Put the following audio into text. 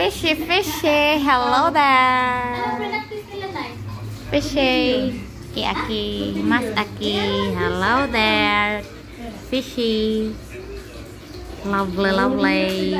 Fishy, fishy, hello there. Fishy, Aki, Aki, Mas Aki, hello there. Fishy, lovely, lovely.